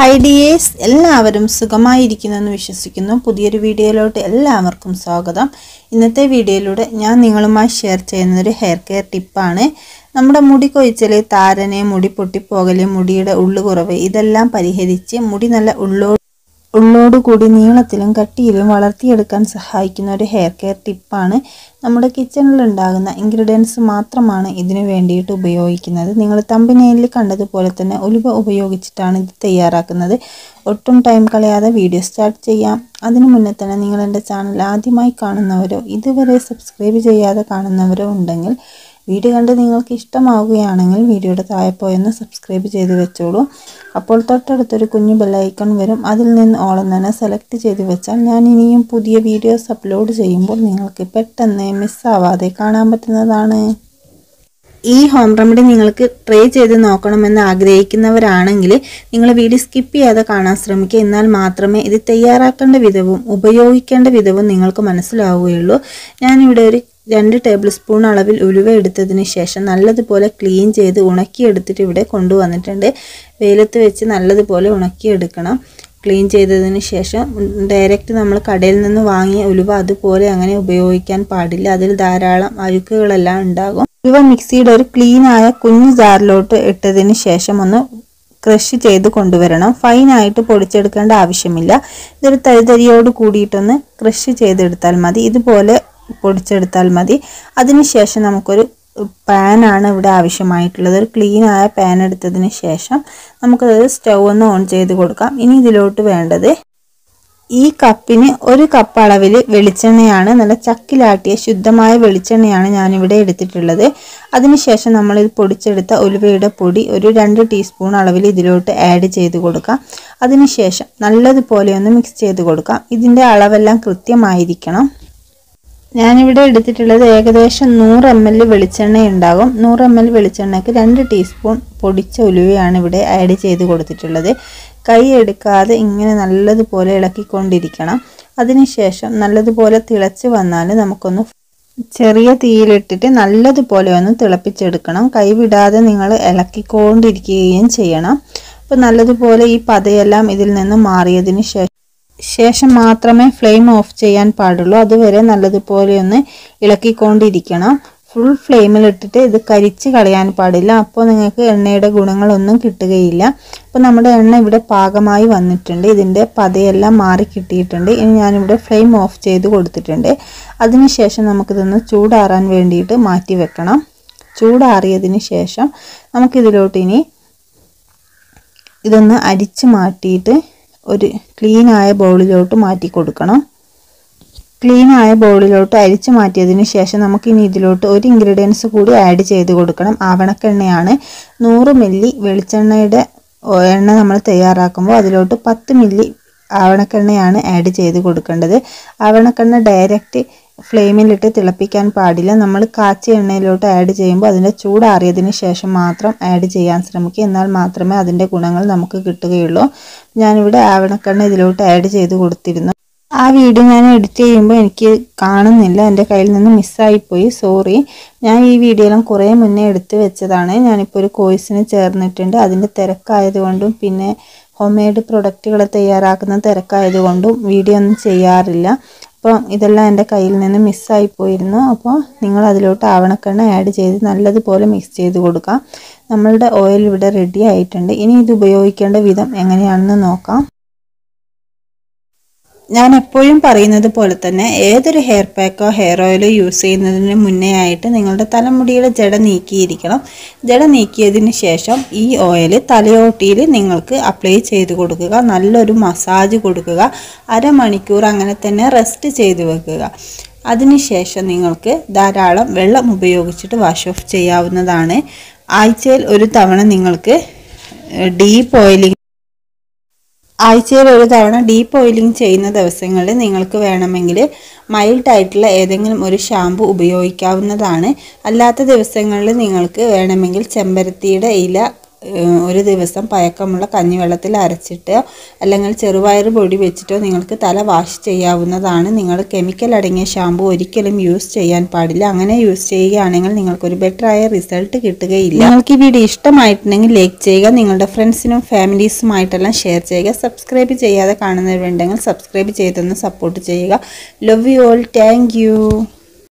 Hi dears എല്ലാവരും സുഖമായിരിക്കുന്നെന്ന് വിശ്വസിക്കുന്നു. പുതിയൊരു വീഡിയോയിലോട്ട് എല്ലാവർക്കും സ്വാഗതം. ഇന്നത്തെ വീഡിയോയിലൂടെ ഞാൻ നിങ്ങളുമായി ഷെയർ ചെയ്യുന്നൊരു ഹെയർ കെയർ ടിപ്പാണ് നമ്മുടെ മുടി കൊഴിച്ചൽ താരനെ മുടി പൊട്ടിപ്പോകൽ മുടിയുടെ ഉള്ളുകുറവ് ഇതെല്ലാം പരിഹരിച്ച് മുടി നല്ല ഉള്ളോ ഉള്ളോടുകൂടി നീളത്തിലും കട്ടിയിലും വളർത്തിയെടുക്കാൻ സഹായിക്കുന്ന ഒരു ഹെയർ കെയർ ടിപ്പാണ് നമ്മുടെ കിച്ചണിൽ ഉണ്ടാകുന്ന ഇൻഗ്രീഡിയൻസ് മാത്രമാണ് ഇതിന് വേണ്ടിയിട്ട് ഉപയോഗിക്കുന്നത്. നിങ്ങൾ തമ്പിനേലിൽ കണ്ടതുപോലെ തന്നെ ഉലുവ ഉപയോഗിച്ചിട്ടാണ് ഇത് തയ്യാറാക്കുന്നത്. ഒട്ടും ടൈം കളയാതെ വീഡിയോ സ്റ്റാർട്ട് ചെയ്യാം. അതിനു മുന്നേ തന്നെ നിങ്ങൾ എന്റെ ചാനൽ ആദ്യമായി കാണുന്നവരോ ഇതുവരെ സബ്സ്ക്രൈബ് ചെയ്യാതെ കാണുന്നവരോ ഉണ്ടെങ്കിൽ വീഡിയോ കണ്ട് നിങ്ങൾക്ക് ഇഷ്ടമാവുകയാണെങ്കിൽ വീഡിയോയുടെ താഴെ പോയെന്ന് സബ്സ്ക്രൈബ് ചെയ്ത് വെച്ചോളൂ. അപ്പോൾ തൊട്ടടുത്തൊരു കുഞ്ഞു ബെല്ലൈക്കൺ വരും. അതിൽ നിന്ന് ഓളം തന്നെ സെലക്ട് ചെയ്ത് വെച്ചാൽ ഞാൻ ഇനിയും പുതിയ വീഡിയോസ് അപ്ലോഡ് ചെയ്യുമ്പോൾ നിങ്ങൾക്ക് പെട്ടെന്ന് മിസ്സാവാതെ കാണാൻ പറ്റുന്നതാണ്. ഈ ഹോം റെമഡി നിങ്ങൾക്ക് ട്രൈ ചെയ്ത് നോക്കണമെന്ന് ആഗ്രഹിക്കുന്നവരാണെങ്കിൽ നിങ്ങൾ വീഡിയോ സ്കിപ്പ് ചെയ്യാതെ കാണാൻ ശ്രമിക്കുക. എന്നാൽ മാത്രമേ ഇത് തയ്യാറാക്കേണ്ട വിധവും ഉപയോഗിക്കേണ്ട വിധവും നിങ്ങൾക്ക് മനസ്സിലാവുകയുള്ളൂ. ഞാനിവിടെ ഒരു രണ്ട് ടേബിൾ സ്പൂൺ അളവിൽ ഉലുവ എടുത്തതിന് ശേഷം നല്ലതുപോലെ ക്ലീൻ ചെയ്ത് ഉണക്കിയെടുത്തിട്ട് ഇവിടെ കൊണ്ടുവന്നിട്ടുണ്ട്. വെയിലത്ത് വെച്ച് നല്ലതുപോലെ ഉണക്കിയെടുക്കണം. ക്ലീൻ ചെയ്തതിന് ശേഷം ഡയറക്റ്റ് നമ്മൾ കടയിൽ നിന്ന് വാങ്ങിയ ഉലുവ അതുപോലെ അങ്ങനെ ഉപയോഗിക്കാൻ പാടില്ല. അതിൽ ധാരാളം അഴുക്കുകളെല്ലാം ഉണ്ടാകും. ഉലുവ മിക്സിയുടെ ഒരു ക്ലീനായ കുഞ്ഞു ജാറിലോട്ട് ഇട്ടതിന് ശേഷം ഒന്ന് ക്രഷ് ചെയ്ത് കൊണ്ടുവരണം. ഫൈനായിട്ട് പൊടിച്ചെടുക്കേണ്ട ആവശ്യമില്ല. ഇതൊരു തരിതരിയോട് കൂടിയിട്ടൊന്ന് ക്രഷ് ചെയ്തെടുത്താൽ മതി. ഇതുപോലെ പൊടിച്ചെടുത്താൽ മതി. അതിനുശേഷം നമുക്കൊരു പാനാണ് ഇവിടെ ആവശ്യമായിട്ടുള്ളത്. ഒരു ക്ലീൻ ആയ പാൻ എടുത്തതിന് ശേഷം നമുക്കത് സ്റ്റൗ ഒന്ന് ഓൺ ചെയ്ത് കൊടുക്കാം. ഇനി ഇതിലോട്ട് വേണ്ടത് ഈ കപ്പിന് ഒരു കപ്പ് അളവിൽ വെളിച്ചെണ്ണയാണ് നല്ല ചക്കിലാട്ടിയ ശുദ്ധമായ വെളിച്ചെണ്ണയാണ് ഞാനിവിടെ എടുത്തിട്ടുള്ളത്. അതിനുശേഷം നമ്മൾ ഇത് പൊടിച്ചെടുത്ത ഉലുവയുടെ പൊടി ഒരു രണ്ട് ടീസ്പൂൺ അളവിൽ ഇതിലോട്ട് ആഡ് ചെയ്ത് കൊടുക്കാം. അതിനുശേഷം നല്ലതുപോലെ ഒന്ന് മിക്സ് ചെയ്ത് കൊടുക്കാം. ഇതിന്റെ അളവെല്ലാം കൃത്യമായിരിക്കണം. ഞാനിവിടെ എടുത്തിട്ടുള്ളത് ഏകദേശം നൂറ് എം എൽ വെളിച്ചെണ്ണ ഉണ്ടാകും നൂറ് എം എൽ വെളിച്ചെണ്ണയ്ക്ക് രണ്ട് ടീസ്പൂൺ പൊടിച്ച ഉലുവയാണ് ഇവിടെ ആഡ് ചെയ്ത് കൊടുത്തിട്ടുള്ളത്. കൈ എടുക്കാതെ ഇങ്ങനെ നല്ലതുപോലെ ഇളക്കിക്കൊണ്ടിരിക്കണം. അതിനുശേഷം നല്ലതുപോലെ തിളച്ച് വന്നാൽ നമുക്കൊന്ന് ചെറിയ തീയിലിട്ടിട്ട് നല്ലതുപോലെ ഒന്ന് തിളപ്പിച്ചെടുക്കണം. കൈവിടാതെ നിങ്ങൾ ഇളക്കിക്കൊണ്ടിരിക്കുകയും ചെയ്യണം. അപ്പോൾ നല്ലതുപോലെ ഈ പതയെല്ലാം ഇതിൽ നിന്ന് മാറിയതിന് ശേഷം ശേഷം മാത്രമേ ഫ്ലെയിം ഓഫ് ചെയ്യാൻ പാടുള്ളൂ. അതുവരെ നല്ലതുപോലെ ഒന്ന് ഇളക്കിക്കൊണ്ടിരിക്കണം. ഫുൾ ഫ്ലെയിമിലിട്ടിട്ട് ഇത് കരിച്ച് കളയാൻ പാടില്ല. അപ്പോൾ നിങ്ങൾക്ക് എണ്ണയുടെ ഗുണങ്ങളൊന്നും കിട്ടുകയില്ല. അപ്പോൾ നമ്മുടെ എണ്ണ ഇവിടെ പാകമായി വന്നിട്ടുണ്ട്. ഇതിന്റെ പതയെല്ലാം മാറി കിട്ടിയിട്ടുണ്ട്. ഇനി ഞാനിവിടെ ഫ്ലെയിം ഓഫ് ചെയ്ത് കൊടുത്തിട്ടുണ്ട്. അതിനുശേഷം നമുക്കിതൊന്ന് ചൂടാറാൻ വേണ്ടിയിട്ട് മാറ്റി വെക്കണം. ചൂടാറിയതിന് ശേഷം നമുക്കിതിലോട്ട് ഇനി ഇതൊന്ന് അരിച്ച് മാറ്റിയിട്ട് ഒരു ക്ലീനായ ബൗളിലോട്ട് മാറ്റി കൊടുക്കണം. ക്ലീനായ ബൗളിലോട്ട് അരിച്ചു മാറ്റിയതിന് ശേഷം നമുക്കിനി ഇതിലോട്ട് ഒരു ഇൻഗ്രീഡിയൻസ് കൂടി ആഡ് ചെയ്ത് കൊടുക്കണം. ആവണക്കെണ്ണയാണ്. നൂറ് മില്ലി വെളിച്ചെണ്ണയുടെ എണ്ണ നമ്മൾ തയ്യാറാക്കുമ്പോൾ അതിലോട്ട് പത്ത് മില്ലി ആവണക്കെണ്ണയാണ് ആഡ് ചെയ്ത് കൊടുക്കേണ്ടത്. ആവണക്കെണ്ണ ഡയറക്റ്റ് ഫ്ലെയിമിലിട്ട് തിളപ്പിക്കാൻ പാടില്ല. നമ്മൾ കാച്ചിയ എണ്ണയിലോട്ട് ആഡ് ചെയ്യുമ്പോൾ അതിന്റെ ചൂടാറിയതിന് ശേഷം മാത്രം ആഡ് ചെയ്യാൻ ശ്രമിക്കുക. എന്നാൽ മാത്രമേ അതിന്റെ ഗുണങ്ങൾ നമുക്ക് കിട്ടുകയുള്ളൂ. ഞാനിവിടെ ആവണക്കെണ്ണ ഇതിലോട്ട് ആഡ് ചെയ്ത് കൊടുത്തിരുന്നു. ആ വീഡിയോ ഞാൻ എഡിറ്റ് ചെയ്യുമ്പോൾ എനിക്ക് കാണുന്നില്ല. എന്റെ കയ്യിൽ നിന്ന് മിസ്സായിപ്പോയി സോറി ഞാൻ ഈ വീഡിയോയിലും കുറേ മുന്നേ എടുത്തു വെച്ചതാണ്. ഞാനിപ്പോൾ ഒരു കോഴ്സിന് ചേർന്നിട്ടുണ്ട്. അതിന്റെ തിരക്കായതുകൊണ്ടും പിന്നെ ഹോം മെയ്ഡ് പ്രൊഡക്റ്റുകൾ തയ്യാറാക്കുന്ന തിരക്കായതുകൊണ്ടും വീഡിയോ ഒന്നും ചെയ്യാറില്ല. അപ്പോൾ ഇതെല്ലാം എന്റെ കയ്യിൽ നിന്ന് മിസ്സായി പോയിരുന്നു. അപ്പോൾ നിങ്ങൾ അതിലോട്ട് ആവണക്കെണ്ണ ആഡ് ചെയ്ത് നല്ലതുപോലെ മിക്സ് ചെയ്ത് കൊടുക്കാം. നമ്മളുടെ ഓയിൽ ഇവിടെ റെഡി ആയിട്ടുണ്ട്. ഇനി ഇത് ഉപയോഗിക്കേണ്ട വിധം എങ്ങനെയാണെന്ന് നോക്കാം. ഞാൻ എപ്പോഴും പറയുന്നത് പോലെ തന്നെ ഏതൊരു ഹെയർ പാക്കോ ഹെയർ ഓയിലോ യൂസ് ചെയ്യുന്നതിന് മുന്നേ ആയിട്ട് നിങ്ങളുടെ തലമുടിയുടെ ജട നീക്കിയിരിക്കണം. ജട നീക്കിയതിന് ശേഷം ഈ ഓയിൽ തലയോട്ടിയിൽ നിങ്ങൾക്ക് അപ്ലൈ ചെയ്ത് കൊടുക്കുക. നല്ലൊരു മസാജ് കൊടുക്കുക. അരമണിക്കൂർ അങ്ങനെ തന്നെ റെസ്റ്റ് ചെയ്ത് വെക്കുക. അതിനുശേഷം നിങ്ങൾക്ക് ധാരാളം വെള്ളം ഉപയോഗിച്ചിട്ട് വാഷ് ഓഫ് ചെയ്യാവുന്നതാണ്. ആഴ്ചയിൽ ഒരു തവണ നിങ്ങൾക്ക് ഡീപ്പ് ഓയിലിംഗ് ആഴ്ചയിൽ ഒരു തവണ ഡീപ്പ് ഓയിലിംഗ് ചെയ്യുന്ന ദിവസങ്ങളിൽ നിങ്ങൾക്ക് വേണമെങ്കിൽ മൈൽഡ് ആയിട്ടുള്ള ഏതെങ്കിലും ഒരു ഷാമ്പു ഉപയോഗിക്കാവുന്നതാണ്. അല്ലാത്ത ദിവസങ്ങളിൽ നിങ്ങൾക്ക് വേണമെങ്കിൽ ചെമ്പരത്തിയുടെ ഇല ഒരു ദിവസം പഴക്കമുള്ള കഞ്ഞിവെള്ളത്തിൽ അരച്ചിട്ട് അല്ലെങ്കിൽ ചെറുപയർ പൊടി വെച്ചിട്ടോ നിങ്ങൾക്ക് തല വാഷ് ചെയ്യാവുന്നതാണ്. നിങ്ങൾ കെമിക്കൽ അടങ്ങിയ ഷാമ്പു ഒരിക്കലും യൂസ് ചെയ്യാൻ പാടില്ല. അങ്ങനെ യൂസ് ചെയ്യുകയാണെങ്കിൽ നിങ്ങൾക്കൊരു ബെറ്റർ ആയ റിസൾട്ട് കിട്ടുകയില്ല. നിങ്ങൾക്ക് ഈ വീഡിയോ ഇഷ്ടമായിട്ടുണ്ടെങ്കിൽ ലൈക്ക് ചെയ്യുക നിങ്ങളുടെ ഫ്രണ്ട്സിനും ഫാമിലീസുമായിട്ടെല്ലാം ഷെയർ ചെയ്യുക സബ്സ്ക്രൈബ് ചെയ്യാതെ കാണുന്നവരുണ്ടെങ്കിൽ സബ്സ്ക്രൈബ് ചെയ്തൊന്ന് സപ്പോർട്ട് ചെയ്യുക. Love you all thank